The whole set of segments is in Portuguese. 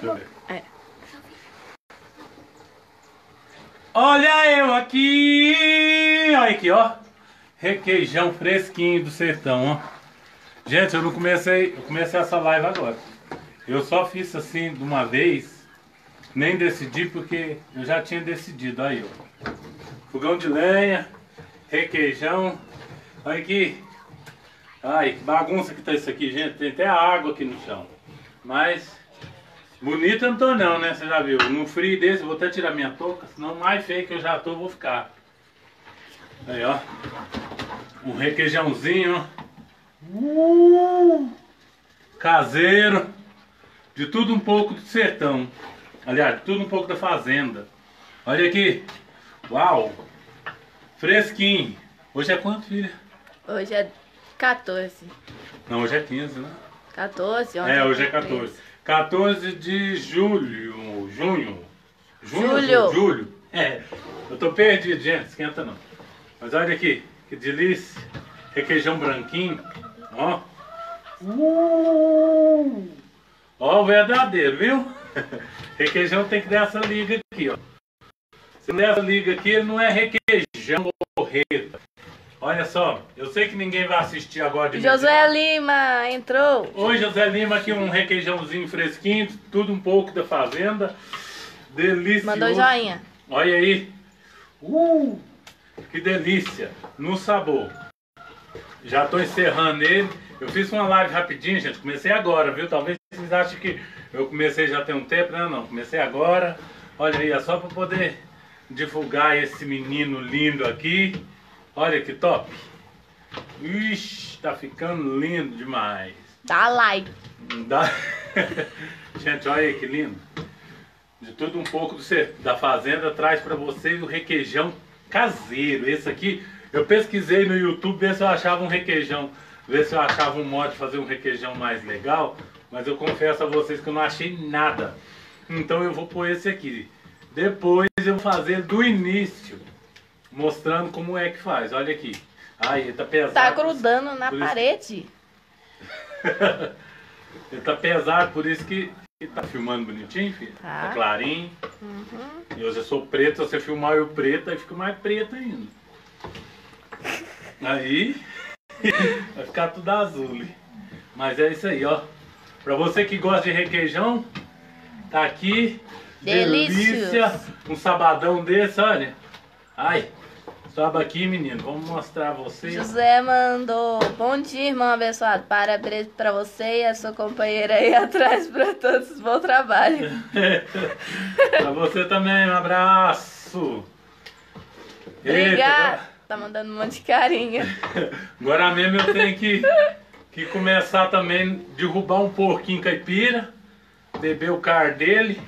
Deixa eu ver. É. Olha eu aqui! Olha aqui, ó. Requeijão fresquinho do sertão, ó. Gente, eu não comecei. Eu comecei essa live agora. Eu só fiz assim de uma vez. Nem decidi porque eu já tinha decidido. Aí, ó. Fogão de lenha, requeijão. Olha aqui. Ai, que bagunça que tá isso aqui, gente. Tem até água aqui no chão. Mas bonito eu não tô não, né? Você já viu. Num frio desse, vou até tirar minha touca, senão mais feio que eu já tô, vou ficar. Aí, ó. Um requeijãozinho, ó. Uh, caseiro. De tudo um pouco do sertão. Aliás, de tudo um pouco da fazenda. Olha aqui. Uau. Fresquinho. Hoje é quanto, filha? Hoje é 14. Não, hoje é 15, né? 14, ontem É, hoje é foi 14. 14 de julho. Junho. Junho. Julho. Julho. É. Eu tô perdido, gente. Esquenta não. Mas olha aqui. Que delícia. Requeijão branquinho. Ó. Uh! Ó o verdadeiro, viu? Requeijão tem que dar essa liga aqui, ó. Se não der essa liga aqui, ele não é requeijão porreta. Olha só, eu sei que ninguém vai assistir agora de imediato. Lima entrou. Oi, José Lima, aqui um requeijãozinho fresquinho, tudo um pouco da fazenda. Delicioso. Mandou joinha. Olha aí. Uh, que delícia. No sabor. Já tô encerrando ele. Eu fiz uma live rapidinho, gente. Comecei agora, viu? Talvez vocês achem que eu comecei já tem um tempo, né? Não, comecei agora. Olha aí, é só para poder divulgar esse menino lindo aqui. Olha que top. Ixi, tá ficando lindo demais. Dá like. Dá... Gente, olha que lindo. De tudo um pouco do ser- da fazenda traz para vocês o requeijão caseiro. Esse aqui, eu pesquisei no YouTube ver se eu achava um requeijão, ver se eu achava um modo de fazer um requeijão mais legal, mas eu confesso a vocês que eu não achei nada. Então eu vou pôr esse aqui. Depois eu vou fazer do início, mostrando como é que faz. Olha aqui. Ai, ele tá pesado. Tá grudando na isso- parede. Ele tá pesado, por isso que, tá filmando bonitinho, filho. Tá. Tá clarinho. Uhum. Eu já sou preto, se você filmar eu preto, aí fica mais preto ainda. Aí vai ficar tudo azul. Mas é isso aí, ó. Pra você que gosta de requeijão, tá aqui. Delícios. Delícia. Um sabadão desse, olha. Ai, sobe aqui, menino. Vamos mostrar a vocês. José mandou. Bom dia, irmão abençoado. Parabéns pra você e a sua companheira aí atrás pra todos. Bom trabalho. pra você também, um abraço. Eita, Obrigada. Tá mandando um monte de carinho. Agora mesmo eu tenho que, que começar também derrubar um porquinho caipira, beber o car dele.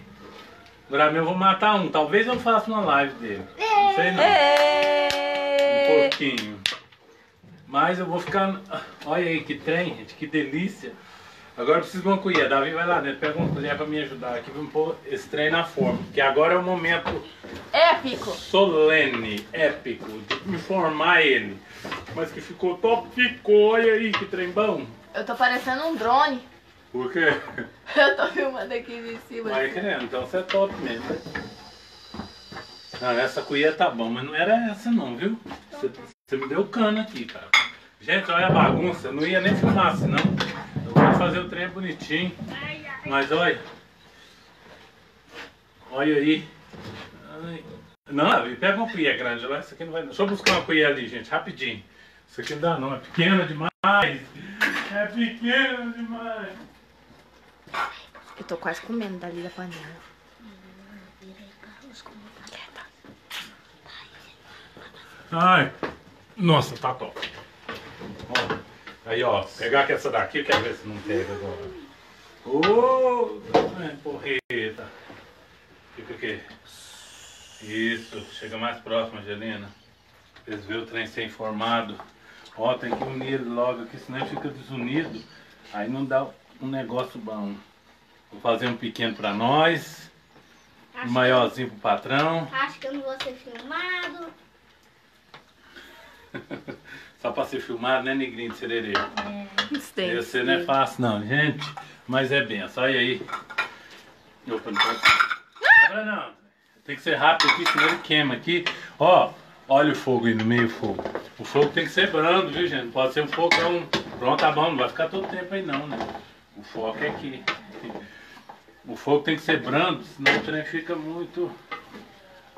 Agora mesmo eu vou matar um. Talvez eu faça uma live dele. Não sei não. Um pouquinho. Mas eu vou ficar. Olha aí que trem, gente, que delícia. Agora eu preciso de uma colher. Davi vai lá dentro, pega uma colher pra me ajudar aqui. Vamos pôr esse trem na forma. Porque agora é o momento Épico. solene, épico, de me formar ele. Mas que ficou top, ficou. Olha aí que trem bom. Eu tô parecendo um drone. Por quê? Eu tô filmando aqui de cima. Vai querendo, então você é top mesmo. Não, essa colher tá bom, mas não era essa não, viu? Você, me deu cano aqui, cara. Gente, olha a bagunça, eu não ia nem filmar assim não. Eu vou fazer o trem bonitinho. Mas olha. Olha aí. Não, pega uma colher grande lá, isso aqui não vai. Deixa eu buscar uma colher ali, gente, rapidinho. Isso aqui não dá não, é pequena demais. É pequena demais. Eu tô quase comendo dali da panela. Ai, nossa, tá top. Ó, aí, ó, pegar que essa daqui, eu quero ver se não pega agora. Ô, ai, porreta. Fica aqui. Isso, chega mais próximo, Angelina. Pra Eles verem o trem ser informado. Ó, tem que unir ele logo aqui, senão ele fica desunido. Aí não dá um negócio bom. Vou fazer um pequeno pra nós, um Acho, maiorzinho pro patrão. acho que eu não vou ser filmado. Só pra ser filmado, né, negrinho de sererê? Tem. Esse não é fácil não, gente. Mas é benção. Olha aí. Opa, não pode. Não, não. Tem que ser rápido aqui, senão ele queima aqui. Ó, olha o fogo aí no meio do fogo. O fogo tem que ser brando, viu, gente? Pode ser um fogão. Pronto, tá bom, não vai ficar todo tempo aí não, né? O foco é aqui. O fogo tem que ser brando, senão o trem fica muito.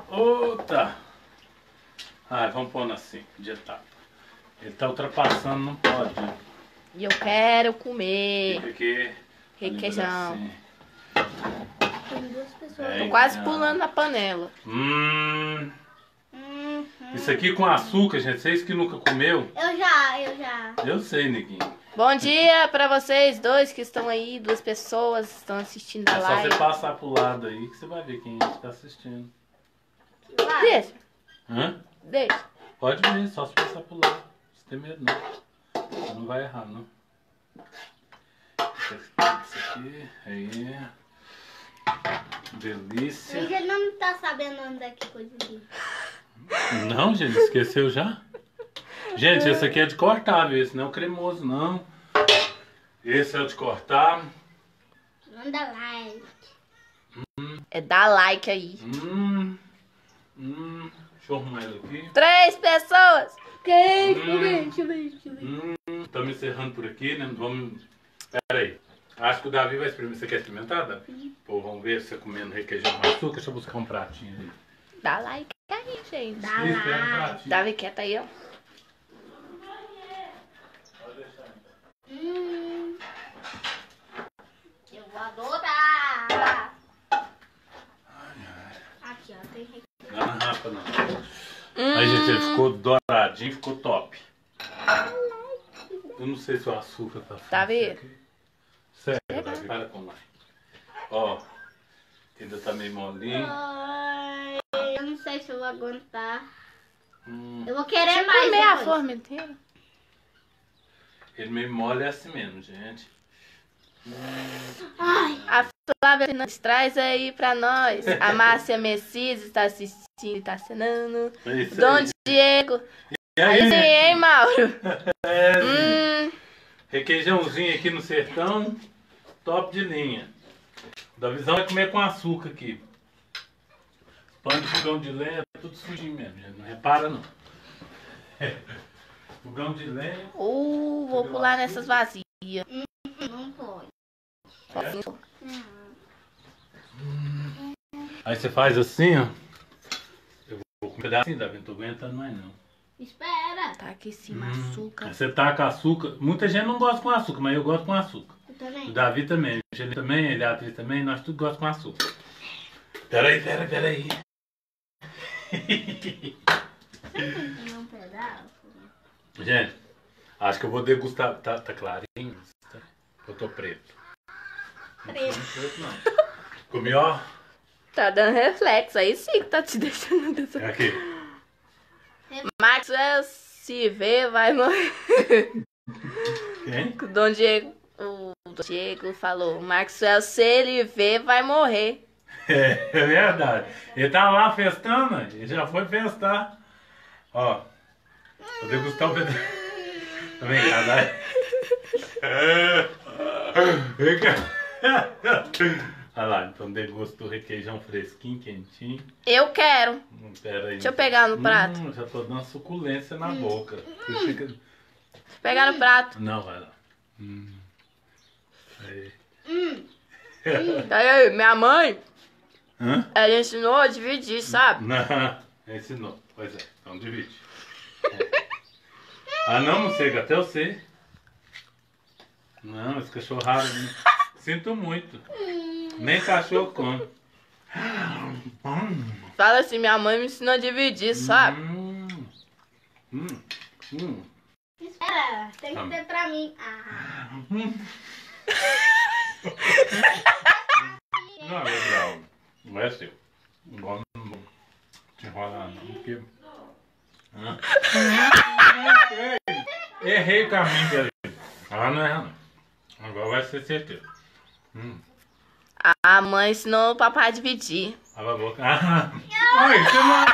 Outra! Ah, vamos pôr assim, de etapa. Ele tá ultrapassando, não pode. né? E eu quero comer. Aqui. Requeijão. Assim. Tem duas pessoas. É. Tô quase Eita. pulando na panela. Hum. Uhum. Isso aqui com açúcar, gente. Vocês que nunca comeu, Eu já, eu já. eu sei, neguinho. Bom dia pra vocês dois que estão aí, duas pessoas que estão assistindo a É só live. você passar pro lado aí que você vai ver quem está assistindo. Vai. Deixa, Hã? Deixa. Pode ver, só se passar pro lado. Você tem medo não. Você não vai errar, não. Isso aqui, aí. Delícia. Ele já não tá sabendo onde é que coisa aqui. Não, gente, esqueceu já? Gente, esse aqui é de cortar, viu? Esse não é o cremoso, não. Esse é o de cortar. Manda like. É dar like aí. Hum. Deixa eu arrumar ele aqui. Três pessoas! Quem? Hum. Deixa eu ver, deixa eu ver. Hum. Estamos encerrando por aqui, né? Vamos. Pera aí. Acho que o Davi vai experimentar. Você quer experimentar, Davi? Pô, vamos ver se você comendo requeijão com açúcar. Deixa eu buscar um pratinho ali. Dá like aí, gente. Dá Isso, um like. pratinho. Davi quieta aí, ó. Hum. Eu vou adorar. Aqui, ó. Tem requeijão. Não é na rapa, não. Aí, gente, ele ficou douradinho, ficou top. Eu não sei se o açúcar tá forte. Davi. Sério, Davi, para com lá. Ó, ainda tá meio molinho. Ai, eu não sei se eu vou aguentar. Hum, Eu vou querer mais comer a depois. forma inteira. ele meio mole é assim mesmo, gente. Ai, A Flávia Fernandes traz aí pra nós. A Márcia Messias está assistindo e tá assinando. É Dom aí. Diego. E Aí aí, sim, hein, Mauro? é, Hum, requeijãozinho aqui no sertão, top de linha. Da visão é comer com açúcar aqui. Pão de fogão de lenha, tudo sujinho mesmo. Não repara não. Fogão de lenha. uh, vou pular nessas vazias. não pode. Aí você faz assim, ó. Eu vou com um pedacinho, Davi, não tô aguentando mais não. Espera. Tá aqui em cima Hum, açúcar. Você taca açúcar. Muita gente não gosta com açúcar, mas eu gosto com açúcar. Eu O também. Davi também, o Angelino também, ele, a atriz também, nós tudo gostamos com açúcar. Peraí, peraí, peraí. Tem um pedaço. Gente, acho que eu vou degustar. Tá, tá clarinho? Tá- Eu tô preto. Não tô preto, não. Comi, ó. Tá dando reflexo. Aí sim que tá te deixando dessa. É aqui. Maxwell se vê, vai morrer. Quem? O Dom Diego. O Dom Diego falou: Maxwell, se ele vê, vai morrer. É, é verdade. Ele tá lá festando, ele já foi festar. Ó. Vou degustar o pedaço. Vem cá, vai. Vem cá. Olha lá, então degustou requeijão fresquinho, quentinho. Eu quero. Hum, Pera aí. Deixa eu pegar no prato. Hum, já tô dando suculência na boca. Você fica- Deixa eu pegar no prato. Não, vai lá. Hum. Aí. Aí, aí, minha mãe, Hã? ela ensinou a dividir, sabe? Não, ensinou. Pois é, então divide. É. Ah não, morcego, até eu sei. Não, esse cachorro raro. Sinto muito. Nem cachorro come. Fala assim, minha mãe me ensinou a dividir, sabe? Hum, hum, hum. Espera, tem que ter pra mim. Ah, Não é legal. Não é seu. Igual não vou te enrolar não, porque... Sei. Errei o caminho dele. Ah, não erra não. Agora vai ser certeza. Hum. A mãe ensinou o papai a dividir. Abre a boca. Ah. Ai, você não...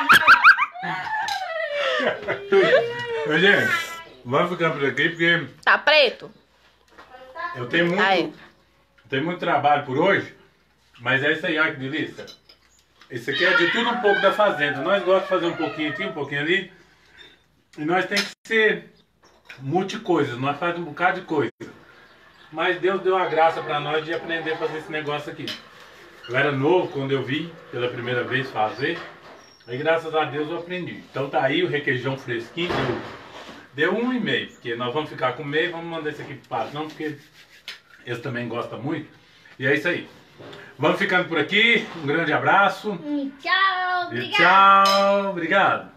Ô, gente, vamos ficar por aqui porque Tá preto? eu tenho muito... Aí. Tem muito trabalho por hoje. Mas é isso aí, olha que delícia. Esse aqui é de tudo um pouco da fazenda. Nós gostamos de fazer um pouquinho aqui, um pouquinho ali. E nós tem que ser multicoisas, nós fazemos um bocado de coisa. Mas Deus deu a graça para nós de aprender a fazer esse negócio aqui. Eu era novo quando eu vi pela primeira vez fazer. Aí graças a Deus eu aprendi. Então tá aí o requeijão fresquinho. Deu, deu um e meio, porque nós vamos ficar com meio, vamos mandar esse aqui pro patrão, porque eles também gostam muito. E é isso aí. Vamos ficando por aqui. Um grande abraço. Tchau, E obrigada. tchau. Obrigado.